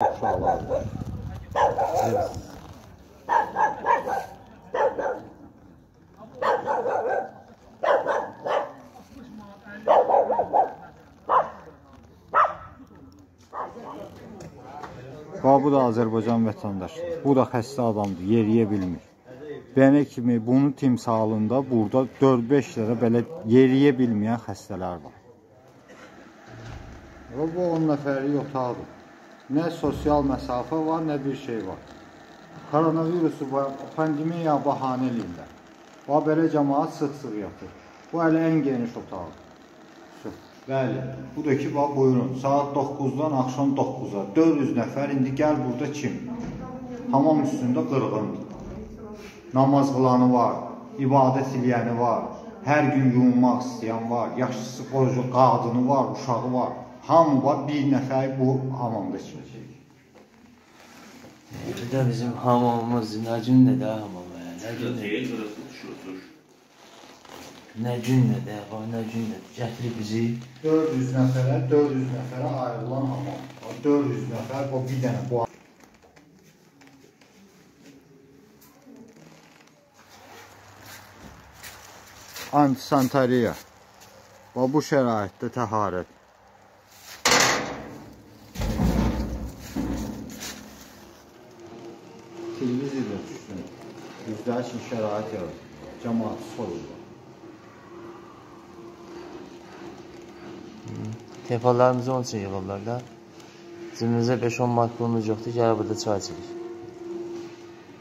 Evet. Bax, bu da Azərbaycan vətəndaşı. Bu da xəstə adamdır, yeriyə bilmir. Mənə kimi bunun timsalında burada 4-5 dənə belə yeriyə bilməyən xəstələr var. Və bu 10 nəfərlik otaqdır. Nə sosial məsafə var, nə bir şey var. Koronavirusu və pandemiya bahanə eləyirlər. Və belə cəmaat sıx-sıx yatır. Bu hələ ən geniş otaqdır. Bəli. Bu da ki, bax buyurun. Saat 9-dan axşam 9-a 400 nəfər indi gəl burada kim? Hamam üstündə qırğındır. Namaz qılanı var, ibadət eləyəni var, hər gün yuyunmaq istəyən var, yaşlısı, qoca qadını var, uşağı var. Hamı var, bir nəfər bu hamamda içməyəcək. Bir de bizim hamamımız ne cümle de hamam ya. Ne cümle, Değil burası düşüyordur. ne cümle de o ne cümle. Getir bizi 400 nəfərə, 400 nəfərə ayrılan hamam. O 400 nəfər o bir dənə bu antisantariya. Və bu şəraitdə təharət. Televizorda düşsün. Yüzlər üçün şərait yaradır. Cəmaat soyulur. Telefonlarımızı onun için yığırlar da. Cebimizde 5-10 manat pulumuz yoktu ki, burada çay içirik.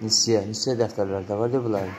Nisiye, nisiye defterlerde var ya bunların.